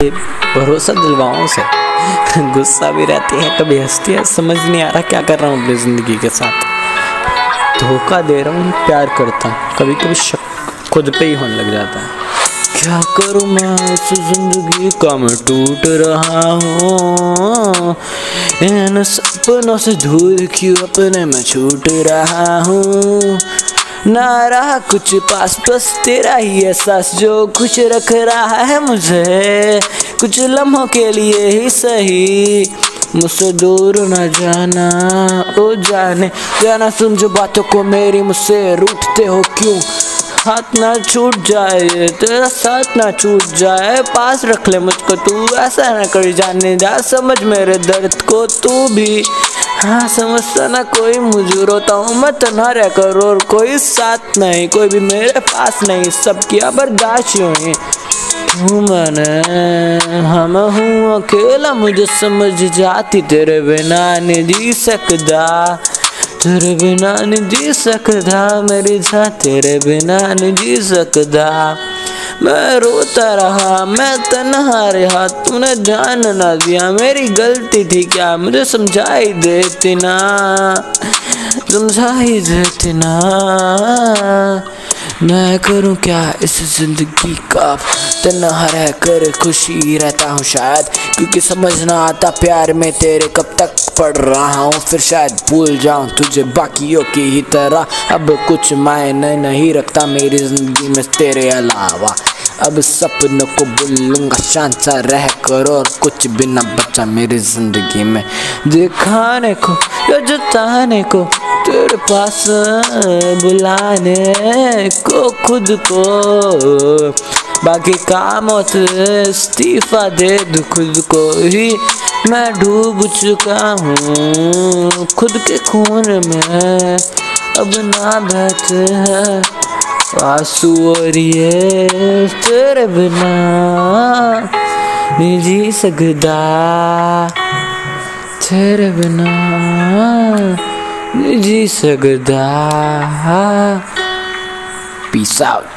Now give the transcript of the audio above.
भरोसा दिलवाओं से गुस्सा भी रहती है, कभी हंसती है, समझ नहीं आ रहा क्या कर रहा हूँ अपनी ज़िंदगी के साथ। धोखा दे रहा हूँ, प्यार करता हूँ कभी कभी शक खुद पे ही होने लग जाता है। क्या करूँ मैं इस ज़िंदगी का, मैं टूट रहा हूँ। इन सपनों से दूर क्यों अपने में छूट रहा हूँ? ना रहा कुछ पास, बस तेरा ही एहसास जो कुछ रख रहा है मुझे। कुछ लम्हों के लिए ही सही, मुझसे दूर न जाना। ओ जाने, जाना सुन जो बातों को मेरी मुझसे रूठते हो क्यों? हाथ ना छूट जाए, तेरा साथ ना छूट जाए। पास रख ले मुझको, तू ऐसा ना कर जाने जा। समझ मेरे दर्द को तू भी। हाँ समझता ना कोई मुझे रोता हूँ मैं तना रह कर और कोई साथ नहीं, कोई भी मेरे पास नहीं सब किया बर्दाश्त हुई हूँ मैंने। हम हूँ अकेला, मुझे समझ जाती तेरे बिना नहीं जी सकता, तेरे बिना नहीं जी सकता, मेरी जा तेरे बिना नहीं जी सकता। मैं रोता रहा, मैं तनहा रहा, तूने जान ना दिया, मेरी गलती थी क्या? मुझे समझाई देती ना समझाई देती ना मैं करूँ क्या इस ज़िंदगी का? तन्हा रह कर खुशी रहता हूँ शायद, क्योंकि समझ ना आता प्यार में तेरे कब तक पढ़ रहा हूँ, फिर शायद भूल जाऊँ तुझे। बाकियों की ही तरह अब कुछ मायने नहीं रखता मेरी ज़िंदगी में तेरे अलावा। अब सपनों को भूलूँगा शांत सा रह कर और कुछ भी ना बचा मेरी ज़िंदगी में। दिखाने को, या जताने को, तेरे पास बुलाने को खुद को। बाकी कामों से इस्तीफा दे दू खुद को ही। मैं डूब चुका हूँ, खुद के खून में अब ना बहते हैं। आँसू और ये तेरे बिना नहीं जी सकता। तेरे बिना नहीं जी सकता। Peace out